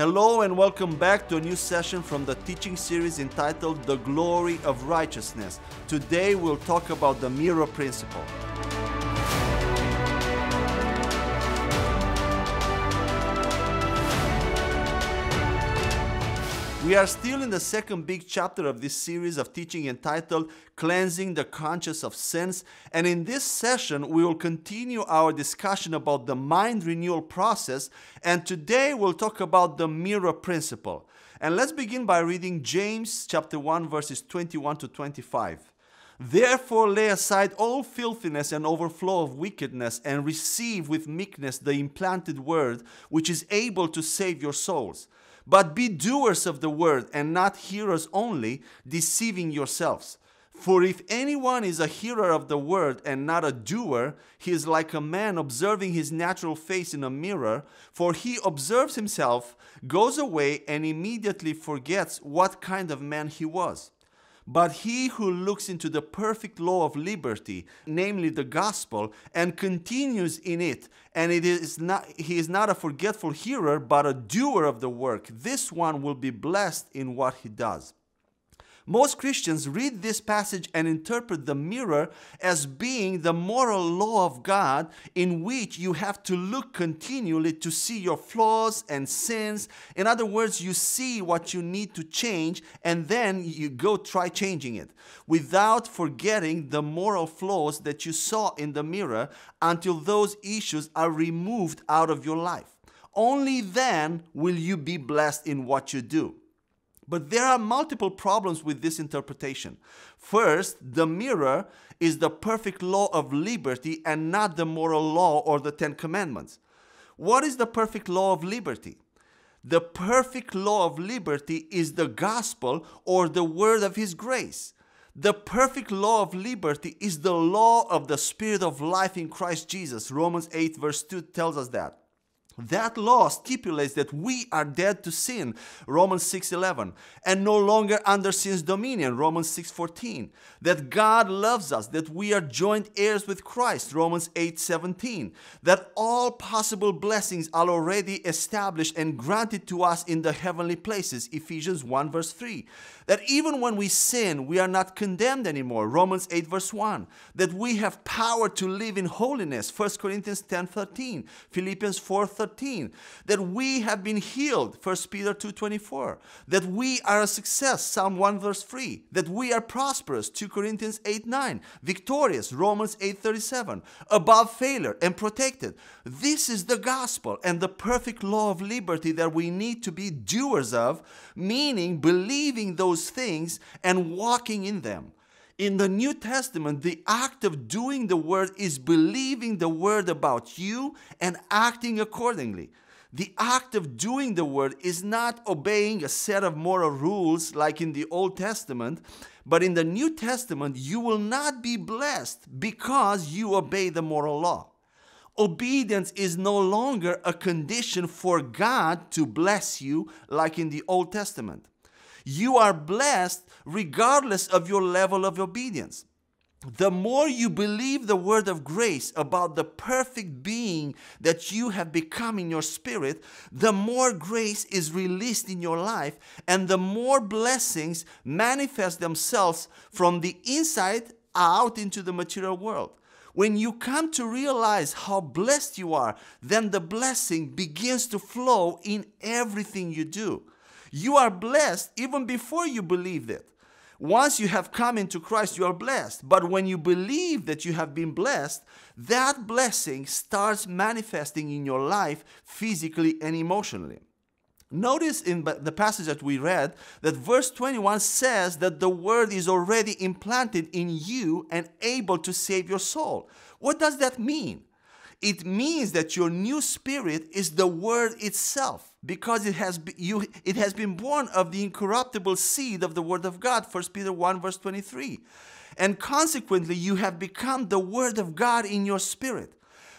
Hello and welcome back to a new session from the teaching series entitled The Glory of Righteousness. Today we'll talk about the mirror principle. We are still in the second big chapter of this series of teaching entitled Cleansing the Conscience of Sins. And in this session, we will continue our discussion about the mind renewal process. And today we'll talk about the mirror principle. And let's begin by reading James chapter 1, verses 21 to 25. Therefore, lay aside all filthiness and overflow of wickedness, and receive with meekness the implanted word, which is able to save your souls. But be doers of the word and not hearers only, deceiving yourselves. For if anyone is a hearer of the word and not a doer, he is like a man observing his natural face in a mirror. For he observes himself, goes away, and immediately forgets what kind of man he was. But he who looks into the perfect law of liberty, namely the gospel, and continues in it, and it is not he is not a forgetful hearer, but a doer of the work, this one will be blessed in what he does. Most Christians read this passage and interpret the mirror as being the moral law of God in which you have to look continually to see your flaws and sins. In other words, you see what you need to change and then you go try changing it without forgetting the moral flaws that you saw in the mirror until those issues are removed out of your life. Only then will you be blessed in what you do. But there are multiple problems with this interpretation. First, the mirror is the perfect law of liberty and not the moral law or the Ten Commandments. What is the perfect law of liberty? The perfect law of liberty is the gospel or the word of His grace. The perfect law of liberty is the law of the Spirit of life in Christ Jesus. Romans 8, verse 2 tells us that. That law stipulates that we are dead to sin, Romans 6:11, and no longer under sin's dominion, Romans 6:14. That God loves us, that we are joint heirs with Christ, Romans 8:17. That all possible blessings are already established and granted to us in the heavenly places, Ephesians 1 verse 3. That even when we sin, we are not condemned anymore, Romans 8 verse 1. That we have power to live in holiness, 1 Corinthians 10:13, Philippians 4:13 13 that we have been healed 1 peter 2.24 that we are a success psalm 1 verse 3 that we are prosperous 2 corinthians 8 9 victorious romans 8.37 above failure and protected. This is the gospel and the perfect law of liberty that we need to be doers of meaning believing those things and walking in them in the New Testament, the act of doing the word is believing the word about you and acting accordingly. The act of doing the word is not obeying a set of moral rules like in the Old Testament, but in the New Testament, you will not be blessed because you obey the moral law. Obedience is no longer a condition for God to bless you like in the Old Testament. You are blessed regardless of your level of obedience. The more you believe the word of grace about the perfect being that you have become in your spirit, the more grace is released in your life and the more blessings manifest themselves from the inside out into the material world. When you come to realize how blessed you are, then the blessing begins to flow in everything you do. You are blessed even before you believed it. Once you have come into Christ, you are blessed. But when you believe that you have been blessed, that blessing starts manifesting in your life physically and emotionally. Notice in the passage that we read that verse 21 says that the word is already implanted in you and able to save your soul. What does that mean? It means that your new spirit is the word itself because it has, you, it has been born of the incorruptible seed of the Word of God, 1 Peter 1, verse 23. And consequently, you have become the Word of God in your spirit.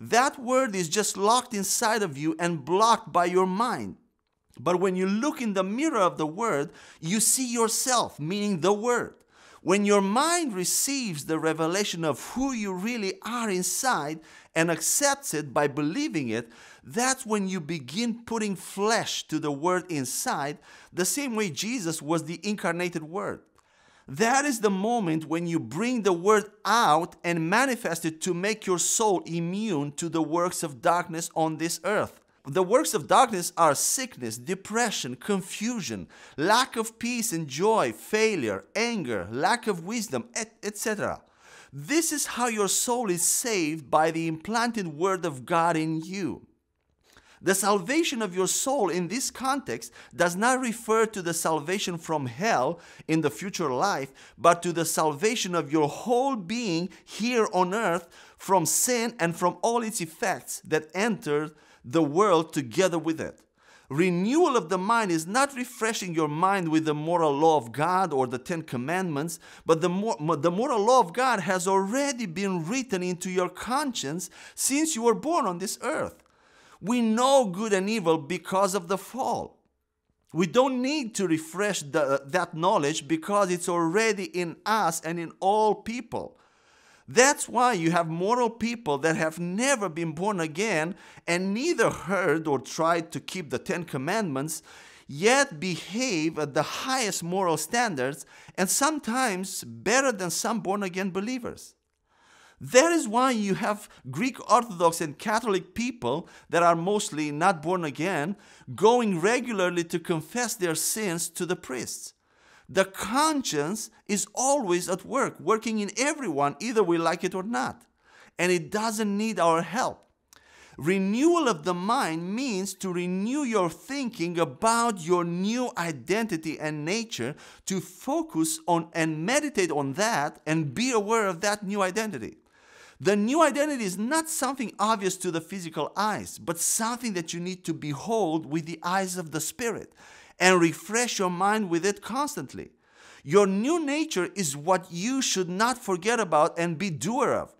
That Word is just locked inside of you and blocked by your mind. But when you look in the mirror of the Word, you see yourself, meaning the Word. When your mind receives the revelation of who you really are inside and accepts it by believing it, that's when you begin putting flesh to the Word inside, the same way Jesus was the incarnated Word. That is the moment when you bring the Word out and manifest it to make your soul immune to the works of darkness on this earth. The works of darkness are sickness, depression, confusion, lack of peace and joy, failure, anger, lack of wisdom, etc. This is how your soul is saved by the implanted Word of God in you. The salvation of your soul in this context does not refer to the salvation from hell in the future life, but to the salvation of your whole being here on earth from sin and from all its effects that entered the world together with it. Renewal of the mind is not refreshing your mind with the moral law of God or the Ten Commandments, but the, mor- the moral law of God has already been written into your conscience since you were born on this earth. We know good and evil because of the fall. We don't need to refresh the, that knowledge because it's already in us and in all people. That's why you have moral people that have never been born again and neither heard or tried to keep the Ten Commandments, yet behave at the highest moral standards and sometimes better than some born again believers. That is why you have Greek Orthodox and Catholic people that are mostly not born again going regularly to confess their sins to the priests. The conscience is always at work, working in everyone, either we like it or not. And it doesn't need our help. Renewal of the mind means to renew your thinking about your new identity and nature, to focus on and meditate on that and be aware of that new identity. The new identity is not something obvious to the physical eyes, but something that you need to behold with the eyes of the Spirit and refresh your mind with it constantly. Your new nature is what you should not forget about and be doer of.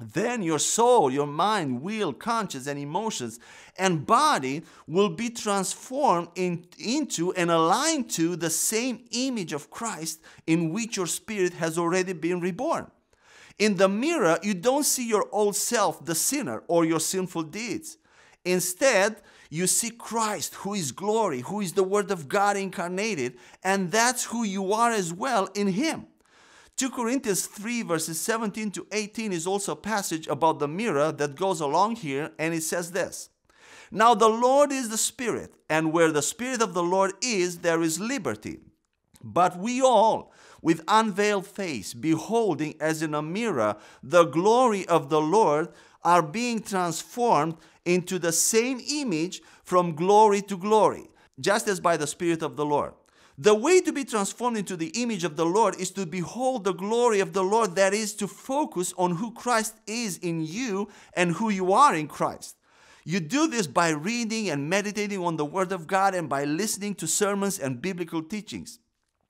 Then your soul, your mind, will, conscience, and emotions and body will be transformed in, into and aligned to the same image of Christ in which your spirit has already been reborn. In the mirror, you don't see your old self, the sinner, or your sinful deeds. Instead, you see Christ, who is glory, who is the Word of God incarnated, and that's who you are as well in Him. 2 Corinthians 3, verses 17 to 18 is also a passage about the mirror that goes along here, and it says this Now the Lord is the Spirit, and where the Spirit of the Lord is, there is liberty. But we all, with unveiled face, beholding as in a mirror the glory of the Lord, are being transformed into the same image from glory to glory, just as by the Spirit of the Lord. The way to be transformed into the image of the Lord is to behold the glory of the Lord, that is, to focus on who Christ is in you and who you are in Christ. You do this by reading and meditating on the Word of God and by listening to sermons and biblical teachings.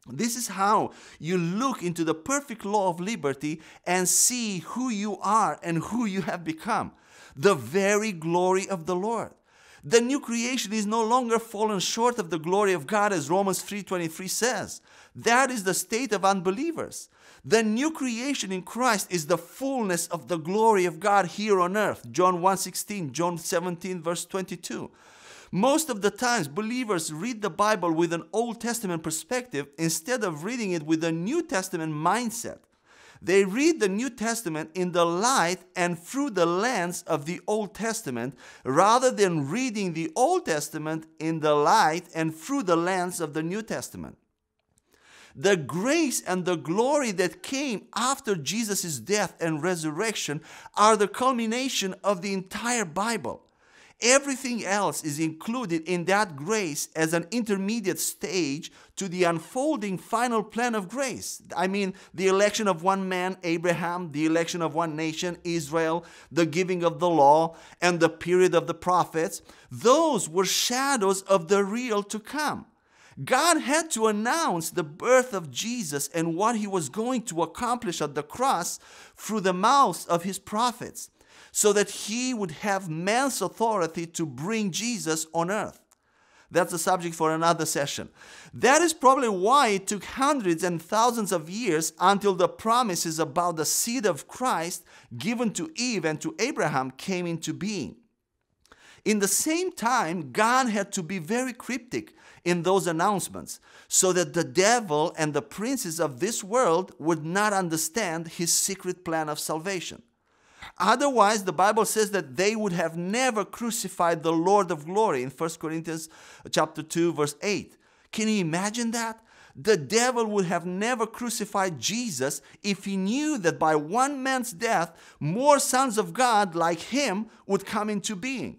This is how you look into the perfect law of liberty and see who you are and who you have become the very glory of the Lord. The new creation is no longer fallen short of the glory of God as Romans 3:23 says. That is the state of unbelievers. The new creation in Christ is the fullness of the glory of God here on earth. John 1:16, John 17 verse 22. Most of the times, believers read the Bible with an Old Testament perspective instead of reading it with a New Testament mindset. They read the New Testament in the light and through the lens of the Old Testament rather than reading the Old Testament in the light and through the lens of the New Testament. The grace and the glory that came after Jesus' death and resurrection are the culmination of the entire Bible. Everything else is included in that grace as an intermediate stage to the unfolding final plan of grace. I mean, the election of one man, Abraham, the election of one nation, Israel, the giving of the law, and the period of the prophets. Those were shadows of the real to come. God had to announce the birth of Jesus and what he was going to accomplish at the cross through the mouths of his prophets so that he would have man's authority to bring Jesus on earth. That's a subject for another session. That is probably why it took hundreds and thousands of years until the promises about the seed of Christ given to Eve and to Abraham came into being. In the same time, God had to be very cryptic in those announcements so that the devil and the princes of this world would not understand his secret plan of salvation. Otherwise, the Bible says that they would have never crucified the Lord of glory in 1 Corinthians chapter 2 verse 8. Can you imagine that? The devil would have never crucified Jesus if he knew that by one man's death, more sons of God like him would come into being.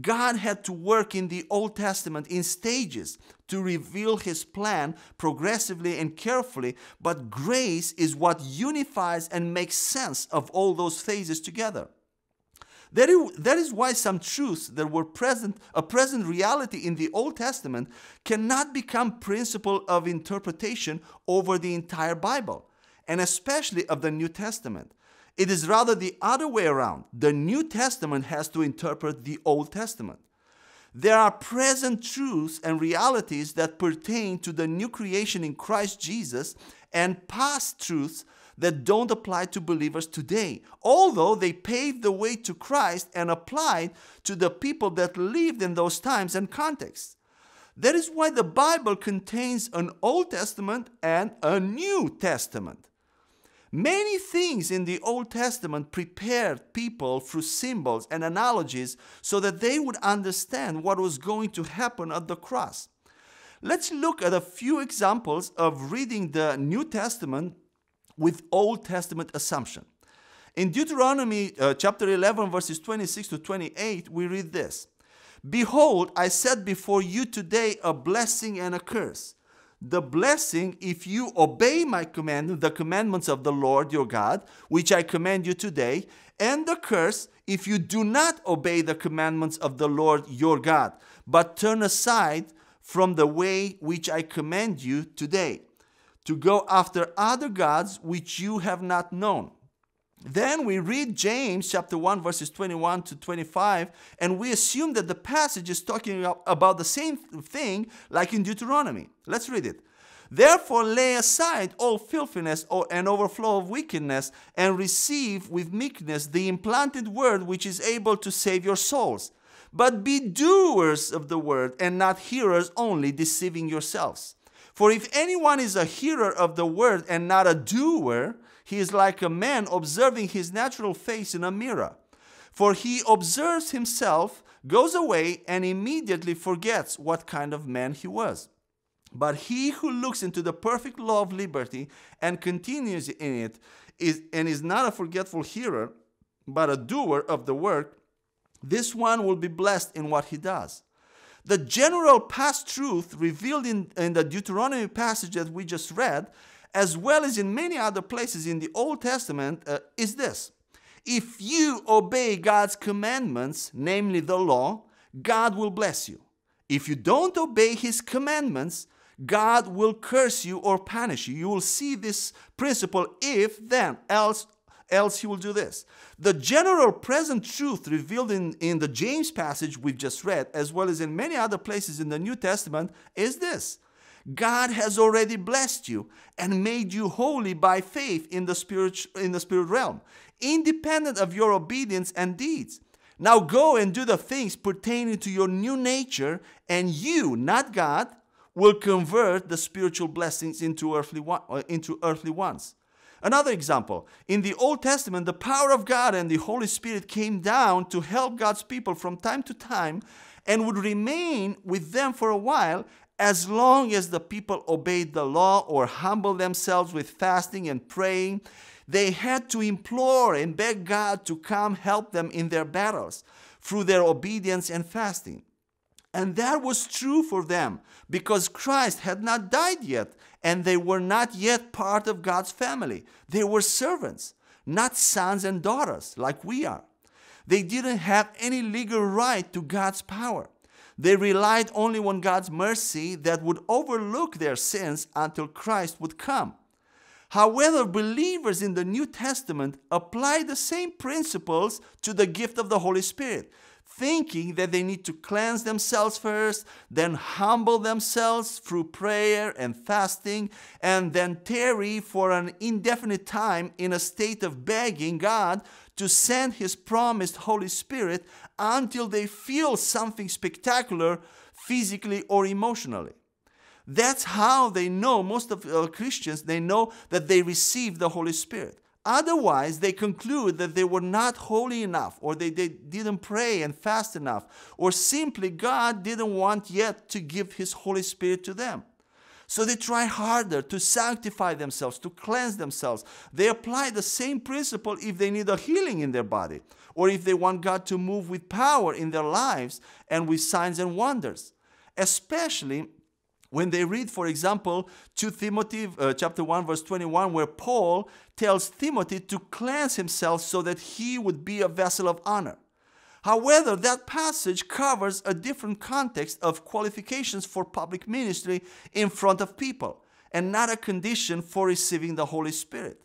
God had to work in the Old Testament in stages to reveal his plan progressively and carefully, but grace is what unifies and makes sense of all those phases together. That is, why some truths that were present, a present reality in the Old Testament, cannot become principle of interpretation over the entire Bible, and especially of the New Testament. It is rather the other way around. The New Testament has to interpret the Old Testament. There are present truths and realities that pertain to the new creation in Christ Jesus and past truths that don't apply to believers today, although they paved the way to Christ and applied to the people that lived in those times and contexts. That is why the Bible contains an Old Testament and a New Testament. Many things in the Old Testament prepared people through symbols and analogies so that they would understand what was going to happen at the cross. Let's look at a few examples of reading the New Testament with Old Testament assumption. In Deuteronomy uh, chapter 11, verses 26 to 28, we read this Behold, I set before you today a blessing and a curse the blessing if you obey my command, the commandments of the Lord your God, which I command you today, and the curse if you do not obey the commandments of the Lord your God, but turn aside from the way which I command you today, to go after other gods which you have not known. Then we read James chapter 1 verses 21 to 25 and we assume that the passage is talking about the same thing like in Deuteronomy. Let's read it. Therefore lay aside all filthiness and overflow of wickedness and receive with meekness the implanted word which is able to save your souls. But be doers of the word and not hearers only deceiving yourselves. For if anyone is a hearer of the word and not a doer, he is like a man observing his natural face in a mirror. For he observes himself, goes away, and immediately forgets what kind of man he was. But he who looks into the perfect law of liberty and continues in it is, and is not a forgetful hearer, but a doer of the work, this one will be blessed in what he does. The general past truth revealed in, in the Deuteronomy passage that we just read as well as in many other places in the Old Testament, uh, is this. If you obey God's commandments, namely the law, God will bless you. If you don't obey His commandments, God will curse you or punish you. You will see this principle if then, else, else He will do this. The general present truth revealed in, in the James passage we've just read, as well as in many other places in the New Testament, is this God has already blessed you and made you holy by faith in the spirit in the spirit realm, independent of your obedience and deeds. Now go and do the things pertaining to your new nature, and you, not God, will convert the spiritual blessings into earthly, uh, into earthly ones. Another example, in the Old Testament, the power of God and the Holy Spirit came down to help God's people from time to time and would remain with them for a while as long as the people obeyed the law or humbled themselves with fasting and praying, they had to implore and beg God to come help them in their battles through their obedience and fasting. And that was true for them because Christ had not died yet and they were not yet part of God's family. They were servants, not sons and daughters like we are. They didn't have any legal right to God's power. They relied only on God's mercy that would overlook their sins until Christ would come. However, believers in the New Testament apply the same principles to the gift of the Holy Spirit. Thinking that they need to cleanse themselves first, then humble themselves through prayer and fasting, and then tarry for an indefinite time in a state of begging God to send His promised Holy Spirit until they feel something spectacular physically or emotionally. That's how they know, most of uh, Christians, they know that they receive the Holy Spirit. Otherwise, they conclude that they were not holy enough, or they, they didn't pray and fast enough, or simply God didn't want yet to give His Holy Spirit to them. So they try harder to sanctify themselves, to cleanse themselves. They apply the same principle if they need a healing in their body, or if they want God to move with power in their lives and with signs and wonders. Especially when they read, for example, 2 Timothy uh, chapter 1 verse 21 where Paul tells Timothy to cleanse himself so that he would be a vessel of honor. However, that passage covers a different context of qualifications for public ministry in front of people and not a condition for receiving the Holy Spirit.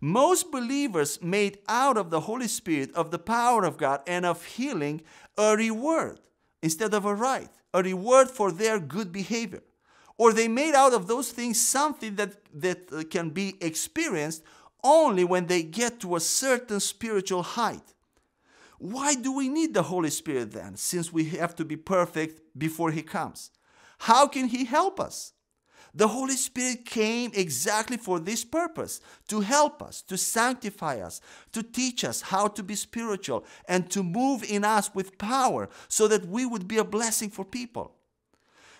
Most believers made out of the Holy Spirit, of the power of God, and of healing a reward instead of a right a reward for their good behavior. Or they made out of those things something that, that uh, can be experienced only when they get to a certain spiritual height. Why do we need the Holy Spirit then, since we have to be perfect before He comes? How can He help us? The Holy Spirit came exactly for this purpose to help us, to sanctify us, to teach us how to be spiritual, and to move in us with power so that we would be a blessing for people.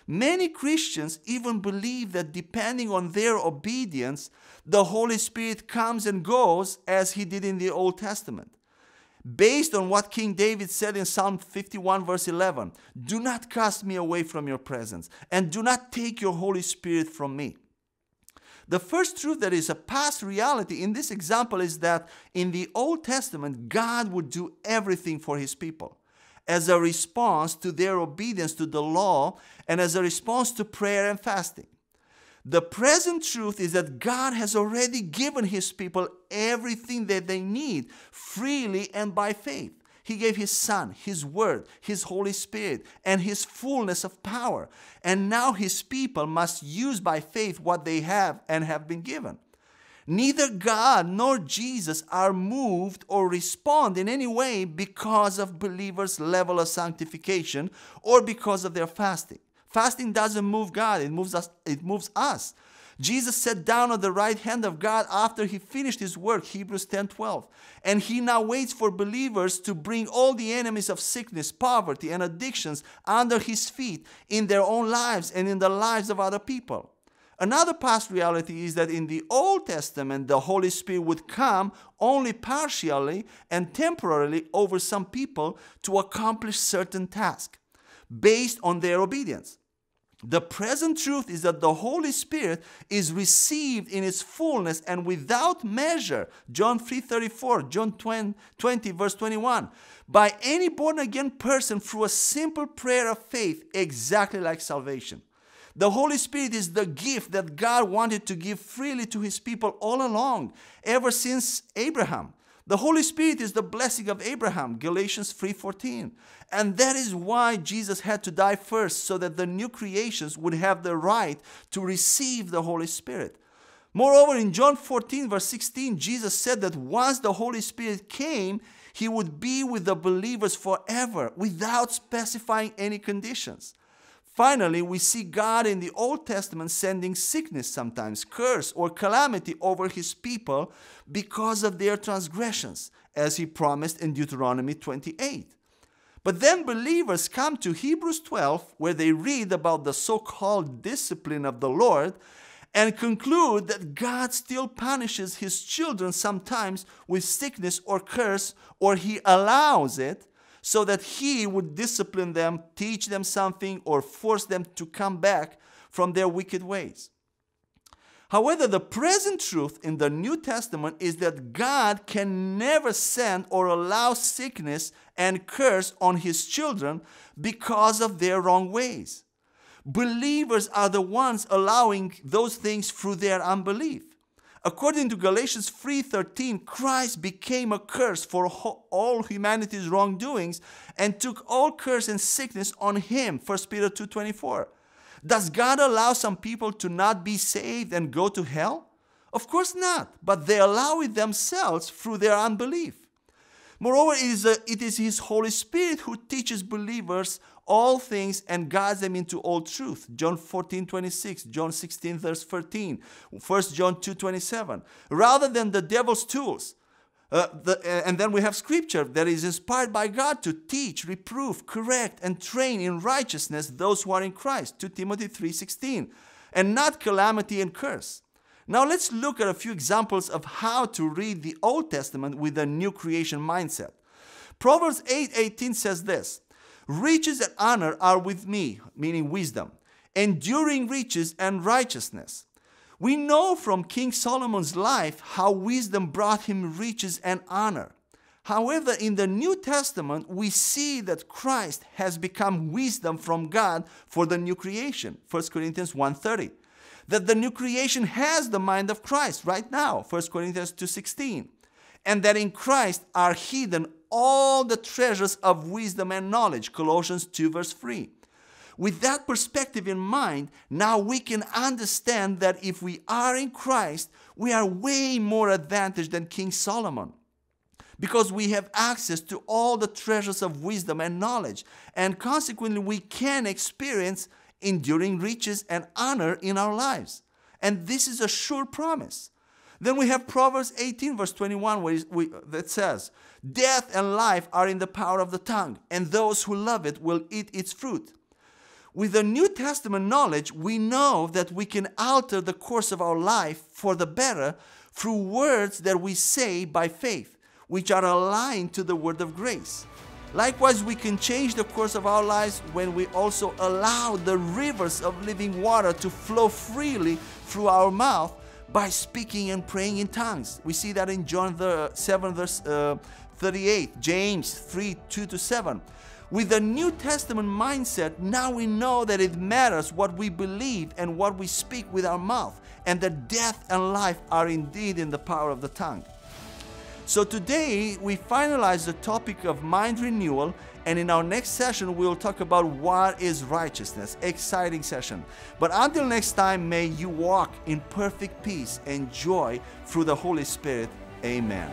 Many Christians even believe that depending on their obedience, the Holy Spirit comes and goes as he did in the Old Testament based on what King David said in Psalm 51, verse 11 Do not cast me away from your presence, and do not take your Holy Spirit from me. The first truth that is a past reality in this example is that in the Old Testament, God would do everything for his people as a response to their obedience to the law and as a response to prayer and fasting. The present truth is that God has already given His people everything that they need freely and by faith. He gave His Son, His Word, His Holy Spirit, and His fullness of power. And now His people must use by faith what they have and have been given. Neither God nor Jesus are moved or respond in any way because of believers' level of sanctification or because of their fasting. Fasting doesn't move God, it moves us. It moves us. Jesus sat down at the right hand of God after he finished his work, Hebrews 10 12. And he now waits for believers to bring all the enemies of sickness, poverty, and addictions under his feet in their own lives and in the lives of other people. Another past reality is that in the Old Testament, the Holy Spirit would come only partially and temporarily over some people to accomplish certain tasks based on their obedience. The present truth is that the Holy Spirit is received in its fullness and without measure. John 3:34, John 20, 20 verse 21. By any born again person through a simple prayer of faith, exactly like salvation. The Holy Spirit is the gift that God wanted to give freely to his people all along, ever since Abraham. The Holy Spirit is the blessing of Abraham, Galatians 3:14. And that is why Jesus had to die first so that the new creations would have the right to receive the Holy Spirit. Moreover, in John 14, verse 16, Jesus said that once the Holy Spirit came, he would be with the believers forever without specifying any conditions. Finally, we see God in the Old Testament sending sickness sometimes, curse, or calamity over his people because of their transgressions, as he promised in Deuteronomy 28. But then believers come to Hebrews 12, where they read about the so called discipline of the Lord, and conclude that God still punishes his children sometimes with sickness or curse, or he allows it so that he would discipline them, teach them something, or force them to come back from their wicked ways. However, the present truth in the New Testament is that God can never send or allow sickness and curse on his children because of their wrong ways. Believers are the ones allowing those things through their unbelief. According to Galatians 3:13, Christ became a curse for all humanity's wrongdoings and took all curse and sickness on him. 1 Peter 2:24. Does God allow some people to not be saved and go to hell? Of course not, but they allow it themselves through their unbelief. Moreover, it is, a, it is His Holy Spirit who teaches believers all things and guides them into all truth. John 14, 26, John 16, verse 13, 1 John 2, 27. Rather than the devil's tools. Uh, the, uh, and then we have scripture that is inspired by God to teach, reprove, correct, and train in righteousness those who are in Christ. 2 Timothy 3:16, and not calamity and curse. Now let's look at a few examples of how to read the Old Testament with a new creation mindset. Proverbs 8:18 says this: Riches and honor are with me, meaning wisdom, enduring riches and righteousness. We know from King Solomon's life how wisdom brought him riches and honor. However, in the New Testament, we see that Christ has become wisdom from God for the new creation. 1 Corinthians 1:30. That the new creation has the mind of Christ right now. 1 Corinthians 2:16. And that in Christ are hidden all the treasures of wisdom and knowledge. Colossians 2, verse 3. With that perspective in mind, now we can understand that if we are in Christ, we are way more advantaged than King Solomon because we have access to all the treasures of wisdom and knowledge, and consequently, we can experience enduring riches and honor in our lives. And this is a sure promise. Then we have Proverbs 18, verse 21, where we, that says, Death and life are in the power of the tongue, and those who love it will eat its fruit. With the New Testament knowledge, we know that we can alter the course of our life for the better through words that we say by faith, which are aligned to the word of grace. Likewise, we can change the course of our lives when we also allow the rivers of living water to flow freely through our mouth by speaking and praying in tongues. We see that in John the 7 verse uh, 38, James 3 2 to 7. With a New Testament mindset, now we know that it matters what we believe and what we speak with our mouth, and that death and life are indeed in the power of the tongue. So today we finalize the topic of mind renewal and in our next session we'll talk about what is righteousness. Exciting session. But until next time may you walk in perfect peace and joy through the Holy Spirit. Amen.